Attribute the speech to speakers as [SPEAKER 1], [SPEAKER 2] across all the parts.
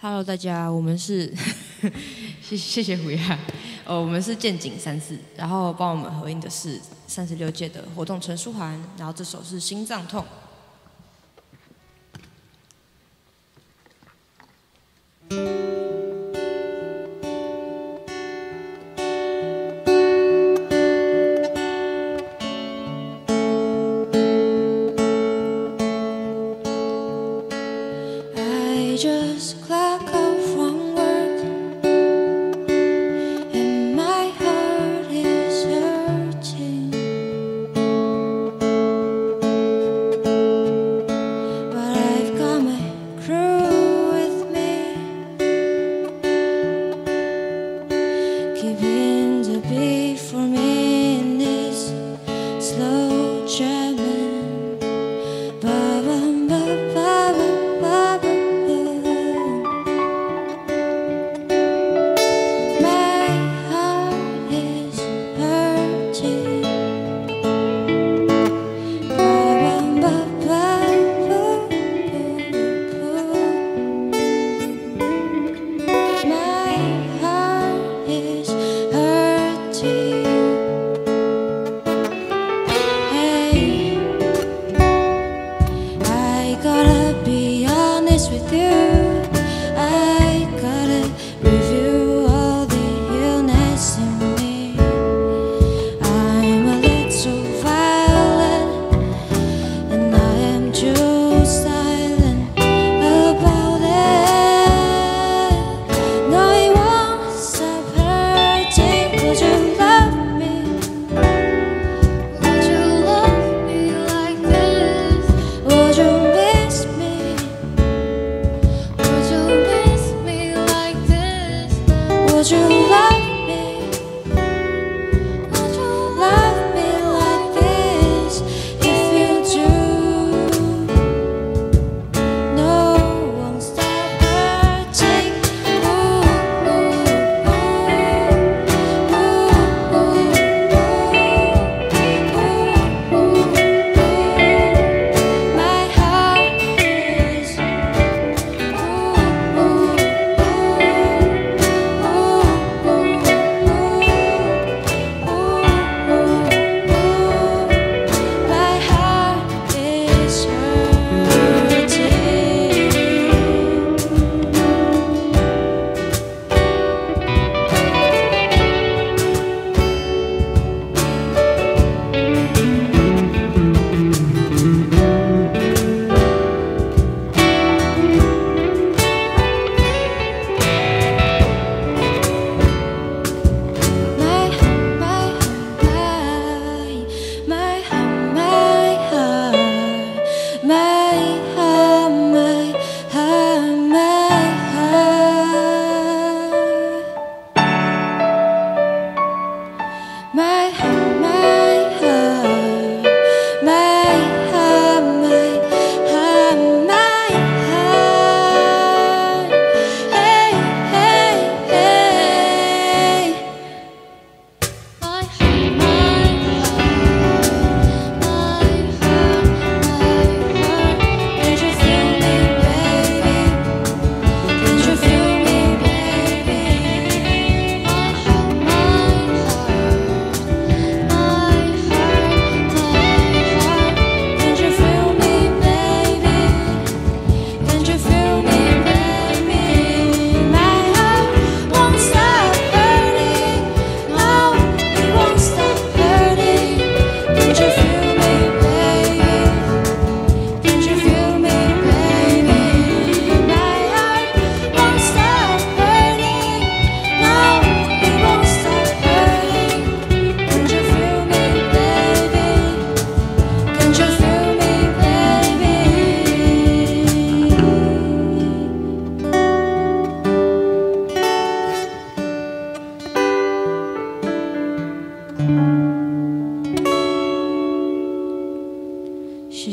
[SPEAKER 1] hello 大家，我们是，谢谢虎牙。哦，我们是见景三字，然后帮我们回应的是三十六届的活动陈书涵。然后这首是心脏痛。Hey, I gotta be honest with you. Bye.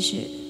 [SPEAKER 1] 谢谢。